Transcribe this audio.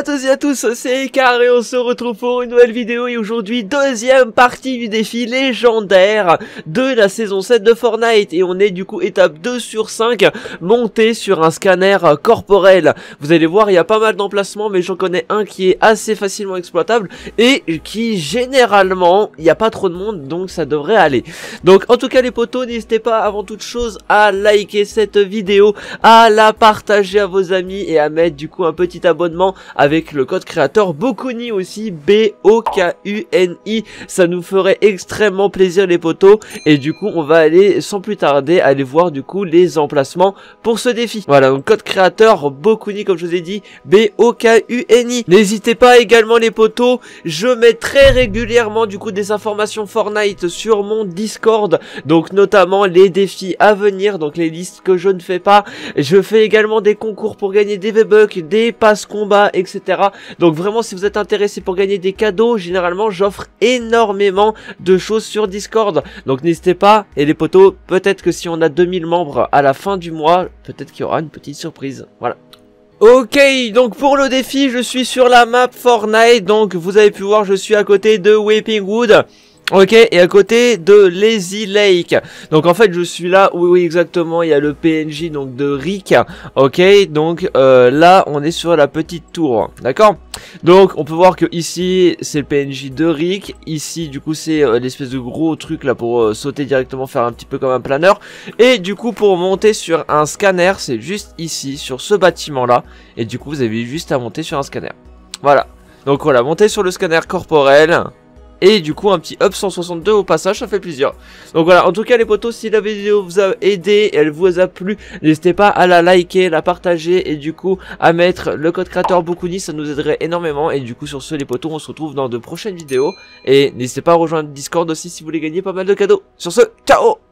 À tous et à tous, c'est Car et on se retrouve pour une nouvelle vidéo et aujourd'hui deuxième partie du défi légendaire de la saison 7 de Fortnite et on est du coup étape 2 sur 5 monté sur un scanner corporel. Vous allez voir il y a pas mal d'emplacements mais j'en connais un qui est assez facilement exploitable et qui généralement il n'y a pas trop de monde donc ça devrait aller. Donc en tout cas les potos n'hésitez pas avant toute chose à liker cette vidéo, à la partager à vos amis et à mettre du coup un petit abonnement avec le code créateur Bokuni aussi, B-O-K-U-N-I. Ça nous ferait extrêmement plaisir les potos. Et du coup, on va aller sans plus tarder aller voir du coup les emplacements pour ce défi. Voilà, donc code créateur Bokuni comme je vous ai dit, B-O-K-U-N-I. N'hésitez pas également les potos, je mets très régulièrement du coup des informations Fortnite sur mon Discord. Donc notamment les défis à venir, donc les listes que je ne fais pas. Je fais également des concours pour gagner des V-Bucks, des passe combat, etc. Donc vraiment, si vous êtes intéressé pour gagner des cadeaux, généralement, j'offre énormément de choses sur Discord. Donc n'hésitez pas. Et les potos, peut-être que si on a 2000 membres à la fin du mois, peut-être qu'il y aura une petite surprise. Voilà. Ok, donc pour le défi, je suis sur la map Fortnite. Donc vous avez pu voir, je suis à côté de Weeping Wood. Ok, et à côté de Lazy Lake. Donc en fait, je suis là, oui, oui, exactement, il y a le PNJ donc de Rick. Ok, donc euh, là, on est sur la petite tour, d'accord? Donc on peut voir que ici, c'est le PNJ de Rick. Ici, du coup, c'est euh, l'espèce de gros truc là pour euh, sauter directement, faire un petit peu comme un planeur. Et du coup, pour monter sur un scanner, c'est juste ici, sur ce bâtiment là. Et du coup, vous avez juste à monter sur un scanner. Voilà. Donc voilà, monter sur le scanner corporel. Et du coup un petit up 162 au passage, ça fait plaisir. Donc voilà, en tout cas les potos, si la vidéo vous a aidé, elle vous a plu, n'hésitez pas à la liker, la partager et du coup à mettre le code créateur Bokuni, ça nous aiderait énormément. Et du coup sur ce les potos, on se retrouve dans de prochaines vidéos. Et n'hésitez pas à rejoindre Discord aussi si vous voulez gagner pas mal de cadeaux. Sur ce, ciao